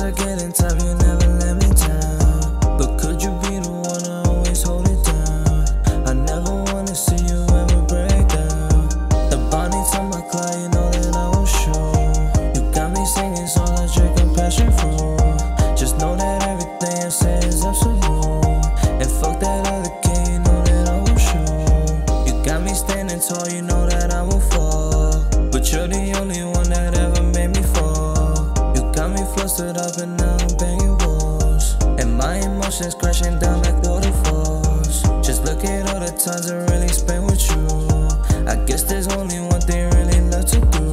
are getting tough, you never let me down. But could you be the one to always hold it down? I never wanna see you ever break down. The bond needs on my Clyde, you know that I will show. You got me singing songs I drink a passion for. Just know that everything I say is absolute. And fuck that other kid, you know that I will show. You got me standing tall, you know that emotions crashing down like waterfalls. Just look at all the times I really spent with you. I guess there's only one thing really left to do.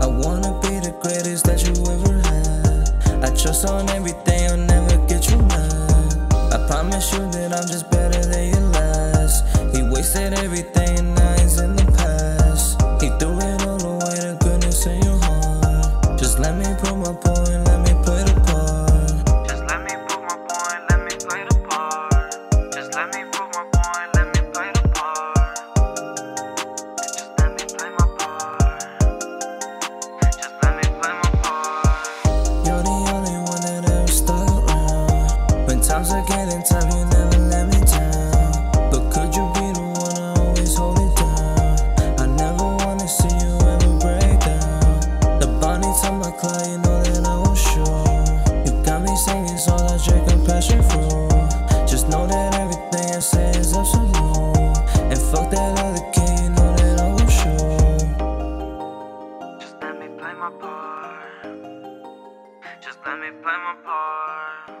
I wanna be the greatest that you ever had. I trust on everything, I'll never get you mad. I promise you that I'm just better than your you never let me down. But could you be the one to always hold it down? I never wanna see you ever break down. The needs on my Clyde, you know that I will show. You got me singing songs I drink a passion for. Just know that everything I say is absolute. And fuck that other kid, you know that I will show. Just let me play my part. Just let me play my part.